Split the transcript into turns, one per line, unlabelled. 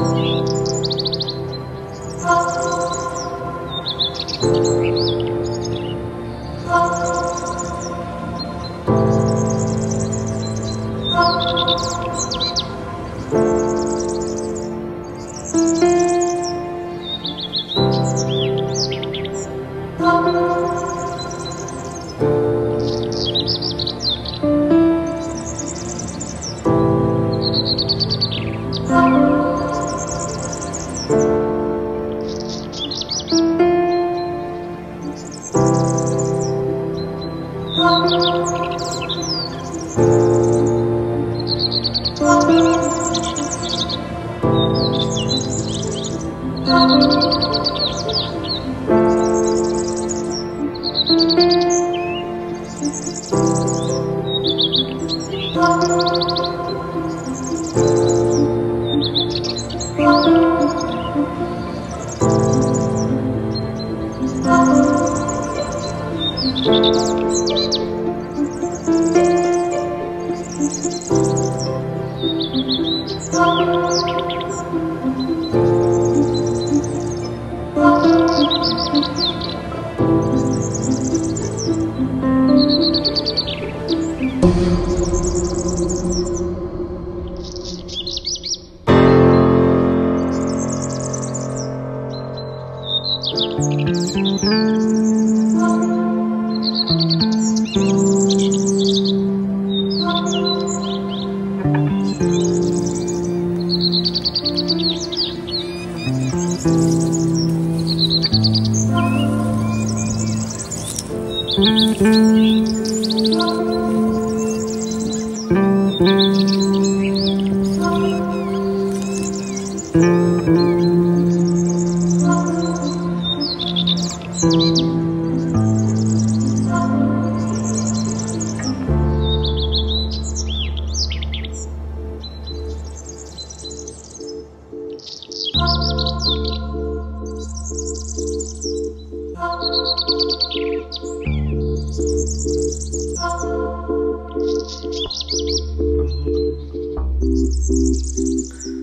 思议。好。